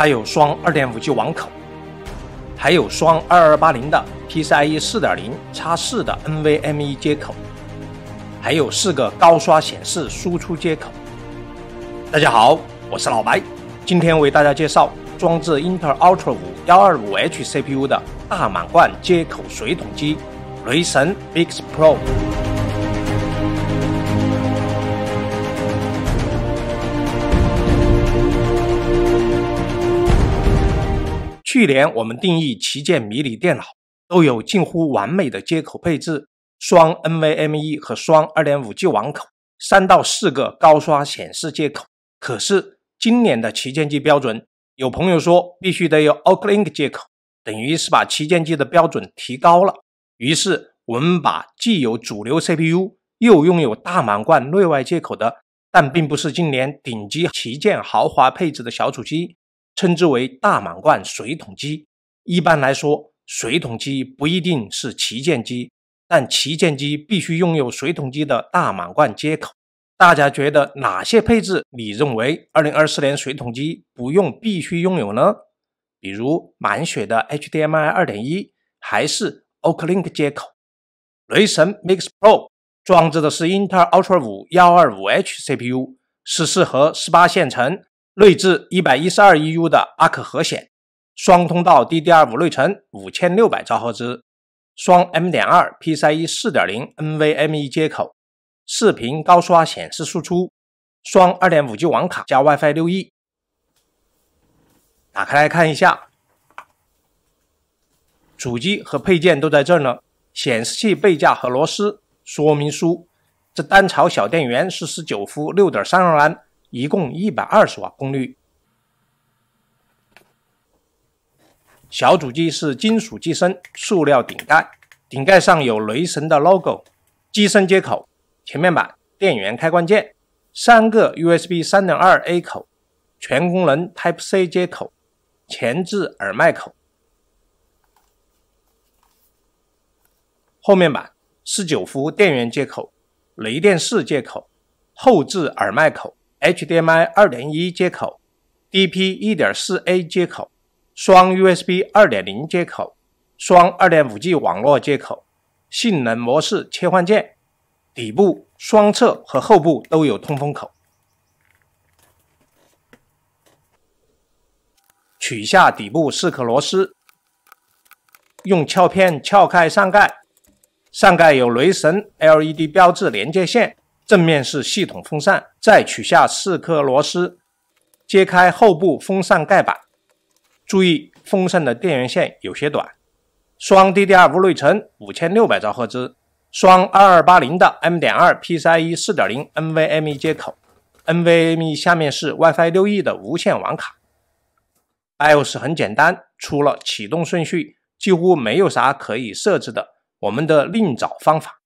它有双 2.5G 网口，还有双2280的 PCIe 4.0插4的 NVMe 接口，还有四个高刷显示输出接口。大家好，我是老白，今天为大家介绍装置英特尔 Ultra 5 125H CPU 的大满贯接口水桶机雷神 Mix Pro。去年我们定义旗舰迷你电脑都有近乎完美的接口配置，双 NVMe 和双 2.5G 网口，三到四个高刷显示接口。可是今年的旗舰机标准，有朋友说必须得有 Oaklink 接口，等于是把旗舰机的标准提高了。于是我们把既有主流 CPU 又拥有大满贯内外接口的，但并不是今年顶级旗舰豪华配置的小主机。称之为大满贯水桶机。一般来说，水桶机不一定是旗舰机，但旗舰机必须拥有水桶机的大满贯接口。大家觉得哪些配置你认为2024年水桶机不用必须拥有呢？比如满血的 HDMI 2.1，还是 Oaklink 接口？雷神 Mix Pro 装置的是英特尔 Ultra 5 125H CPU，是适合18线程。内置一百一十二 EU 的阿克核显，双通道 DDR5 内存，五千六百兆赫兹，双 M.2 PCIe 4.0 NVMe 接口，视频高刷显示输出，双 2.5G 网卡加 WiFi 6E。打开来看一下，主机和配件都在这儿呢。显示器背架和螺丝，说明书。这单槽小电源是十九伏六点三安。一共一百二十瓦功率，小主机是金属机身，塑料顶盖，顶盖上有雷神的 logo。机身接口：前面板、电源开关键，三个 USB 三点二 A 口，全功能 Type C 接口，前置耳麦口。后面板十九伏电源接口，雷电式接口，后置耳麦口。HDMI 2.1接口，DP 1.4A 接口，双 USB 2.0接口，双 2.5G 网络接口，性能模式切换键，底部、双侧和后部都有通风口。取下底部四颗螺丝，用撬片撬开上盖，上盖有雷神 LED 标志连接线。正面是系统风扇，再取下四颗螺丝，揭开后部风扇盖板。注意风扇的电源线有些短。双 DDR5 内存，五千六百兆赫兹，双二二八零的 M.2 PCIe 四点零 NVMe 接口，NVMe 下面是 WiFi 六 E 的无线网卡。I O S 很简单，除了启动顺序，几乎没有啥可以设置的，我们的另找方法。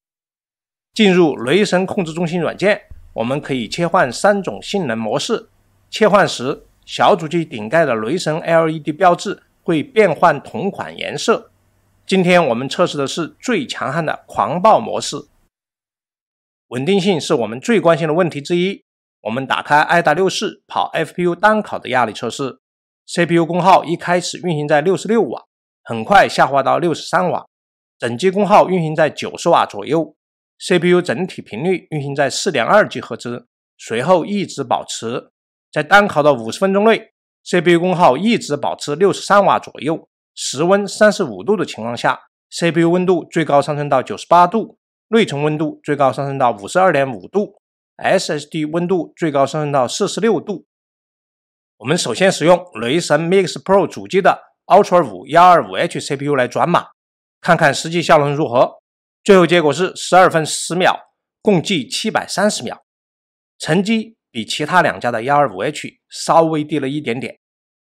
进入雷神控制中心软件，我们可以切换三种性能模式。切换时，小主机顶盖的雷神 LED 标志会变换同款颜色。今天我们测试的是最强悍的狂暴模式。稳定性是我们最关心的问题之一。我们打开 i.64 跑 FPU 单考的压力测试，CPU 功耗一开始运行在六十六瓦，很快下滑到六十三瓦，整机功耗运行在九十瓦左右。CPU 整体频率运行在四点二 G 赫兹，随后一直保持在单考的五十分钟内，CPU 功耗一直保持63瓦左右。室温35度的情况下，CPU 温度最高上升到98度，内存温度最高上升到52.5度，SSD 温度最高上升到46度。我们首先使用雷神 Mix Pro 主机的 Ultra 5 125H CPU 来转码，看看实际效能如何。最后结果是十二分十秒，共计七百三十秒，成绩比其他两家的幺二五 H 稍微低了一点点，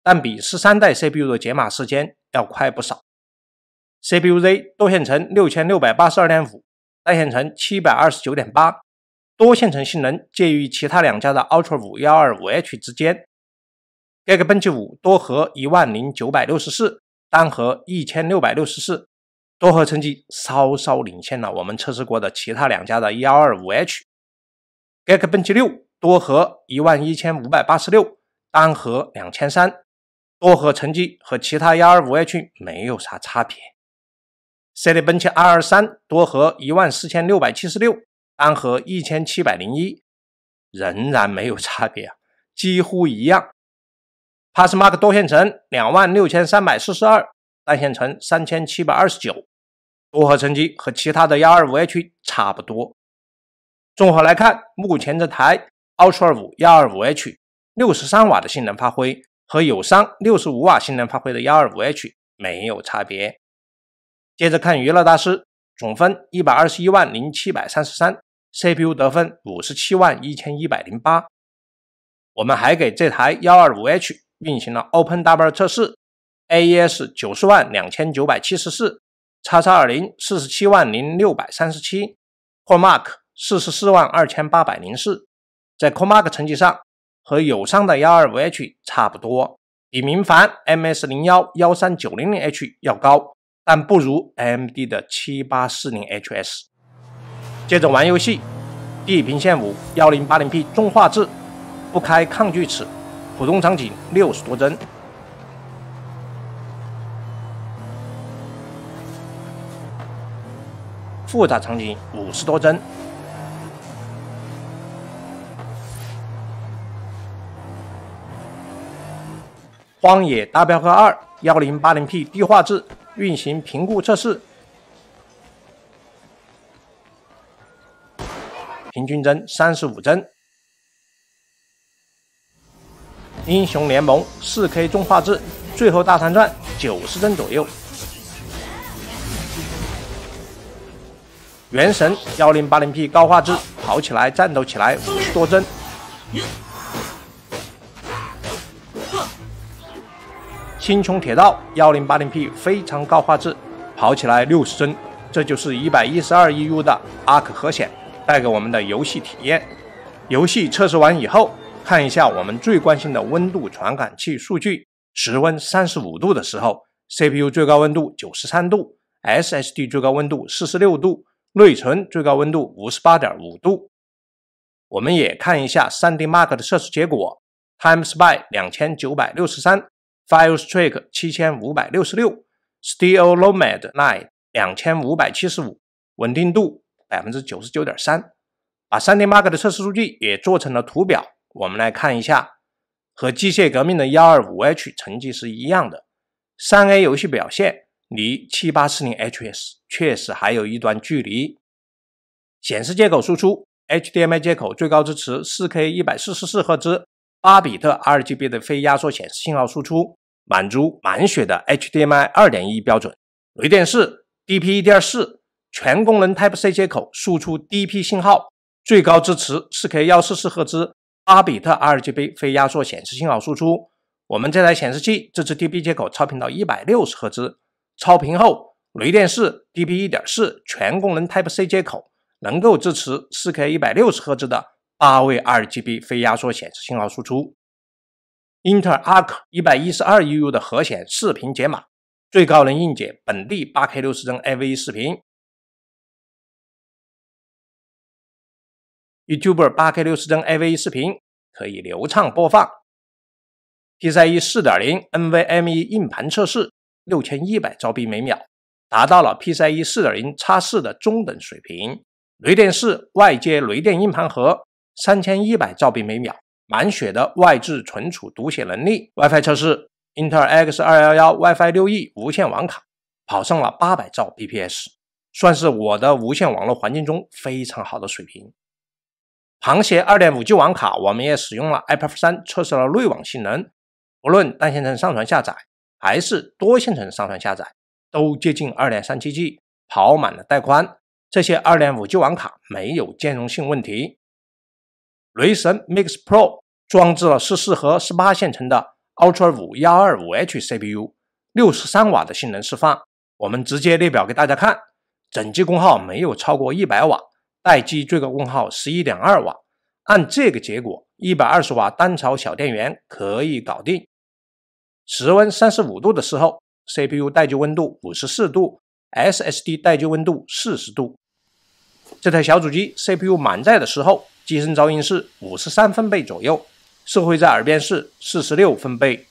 但比十三代 CPU 的解码时间要快不少。CPU Z 多线程六千六百八十二点五，单线程七百二十九点八，多线程性能介于其他两家的 Ultra 五幺二五 H 之间。Geekbench 五多核一万零九百六十四，单核一千六百六十四。多核成绩稍稍领先了我们测试过的其他两家的幺二五 H，Geekbench 六多核一万一千五百八十六，单核两千三多核成绩和其他 125H 没有啥差别。赛利奔驰 R 二三多核一万四千六百七十六，单核一千七百零一，仍然没有差别啊，几乎一样。Passmark 多线程两万六千三百四十二，单线程三千七百二十九，多核成绩和其他的 125H 差不多。综合来看，目前这台 Ultra 5 125H 六十三瓦的性能发挥和友商六十五瓦性能发挥的 125H 没有差别。接着看娱乐大师，总分一百二十一万零七百三十三，CPU 得分五十七万一千一百零八。我们还给这台幺二五 H 运行了 OpenW 测试，AES 九十万两千九百七十四，叉叉二零四十七万零六百三十七，CoreMark 四十四万二千八百零四。在 CoreMark 成绩上和友商的幺二五 H 差不多，比明凡 MS 零幺幺三九零零 H 要高。但不如 AMD 的七八四零 HS。接着玩游戏，地平线五幺零八零 P 中画质，不开抗锯齿，普通场景六十多帧，复杂场景五十多帧。荒野大镖客二幺零八零 P 低画质。运行评估测试，平均帧三十五帧。英雄联盟四 K 中画质，最后大团转九十帧左右。原神幺零八零 P 高画质，跑起来战斗起来五十多帧。青穹铁道幺零八零 P 非常高画质，跑起来六十帧，这就是一百一十二 EU 的 ARC 核显带给我们的游戏体验。游戏测试完以后，看一下我们最关心的温度传感器数据：室温三十五度的时候，CPU 最高温度九十三度，SSD 最高温度四十六度，内存最高温度五十八点五度。我们也看一下 3D Mark 的测试结果：TimeSpy 两千九百六十三。FileStreak 七千五百六十六，SteelNomad Nine 两千五百七十五，稳定度百分之九十九点三。把 3D Mark 的测试数据也做成了图表，我们来看一下，和机械革命的幺二五 H 成绩是一样的。三 A 游戏表现离七八四零 HS 确实还有一段距离。显示接口输出 HDMI 接口最高支持 4K 一百四十四赫兹。八比特 RGB 的非压缩显示信号输出，满足满血的 HDMI 2.1标准。雷电式 DP1.4 全功能 Type C 接口输出 DP 信号，最高支持 4K 144赫兹八比特 RGB 非压缩显示信号输出。我们这台显示器支持 DP 接口超频到160赫兹，超频后雷电式 DP1.4 全功能 Type C 接口能够支持 4K 一百六十赫兹的。八位 RGB 非压缩显示信号输出，英特尔 Arc 一百一十二 EU 的核显视频解码，最高能硬解本地八 K 六十帧 AV 视频，YouTube 八 K 六十帧 AV 视频可以流畅播放。PCIe 四点零 NVMe 硬盘测试，六千一百兆 B 每秒，达到了 PCIe 四点零叉四的中等水平。雷电四外接雷电硬盘盒。三千一百兆 B 每秒，满血的外置存储读写能力。WiFi 测试，英特尔 X 二幺幺 WiFi 六 E 无线网卡跑上了八百兆 bps，算是我的无线网络环境中非常好的水平。螃蟹二点五 G 网卡，我们也使用了 iPad 三测试了内网性能，不论单线程上传下载还是多线程上传下载，都接近二点三七 G，跑满了带宽。这些二点五 G 网卡没有兼容性问题。雷神 Mix Pro 装置了十四核十八线程的 Ultra 5 125H CPU，六十三瓦的性能释放。我们直接列表给大家看，整机功耗没有超过一百瓦，待机最高功耗十一点二瓦。按这个结果，一百二十瓦单槽小电源可以搞定。室温三十五度的时候，CPU 待机温度五十四度，SSD 待机温度四十度。这台小主机 CPU 满载的时候。机身噪音是五十三分贝左右，社会在耳边是四十六分贝。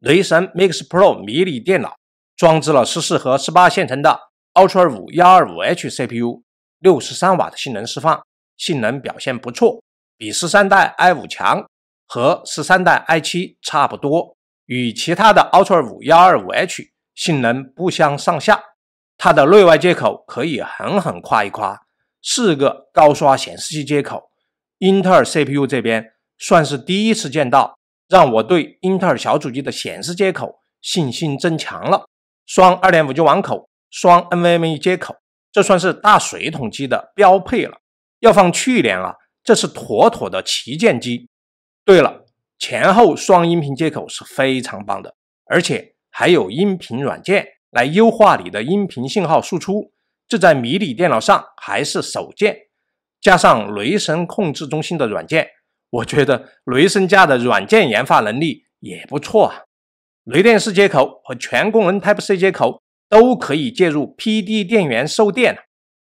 雷神 Mix Pro 迷你电脑装置了十四核十八线程的 Ultra 5 125H CPU，六十三瓦的性能释放，性能表现不错，比十三代 i5 强，和十三代 i7 差不多，与其他的 Ultra 5 125H 性能不相上下。它的内外接口可以狠狠夸一夸，四个高刷显示器接口。英特尔 CPU 这边算是第一次见到，让我对英特尔小主机的显示接口信心增强了。双 2.5G 网口，双 NVMe 接口，这算是大水桶机的标配了。要放去年啊，这是妥妥的旗舰机。对了，前后双音频接口是非常棒的，而且还有音频软件来优化你的音频信号输出，这在迷你电脑上还是首见。加上雷神控制中心的软件，我觉得雷神家的软件研发能力也不错啊。雷电式接口和全功能 Type C 接口都可以接入 PD 电源受电，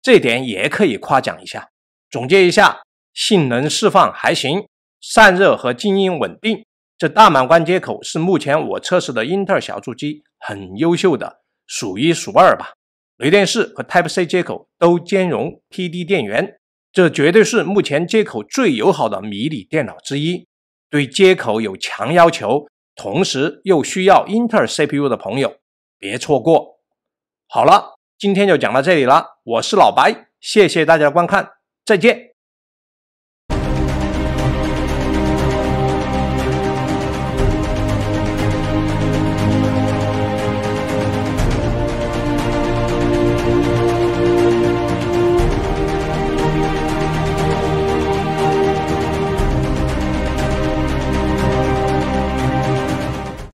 这点也可以夸奖一下。总结一下，性能释放还行，散热和静音稳定，这大满贯接口是目前我测试的英特尔小主机很优秀的，数一数二吧。雷电式和 Type C 接口都兼容 PD 电源。这绝对是目前接口最友好的迷你电脑之一。对接口有强要求，同时又需要英特尔 CPU 的朋友，别错过。好了，今天就讲到这里了。我是老白，谢谢大家观看，再见。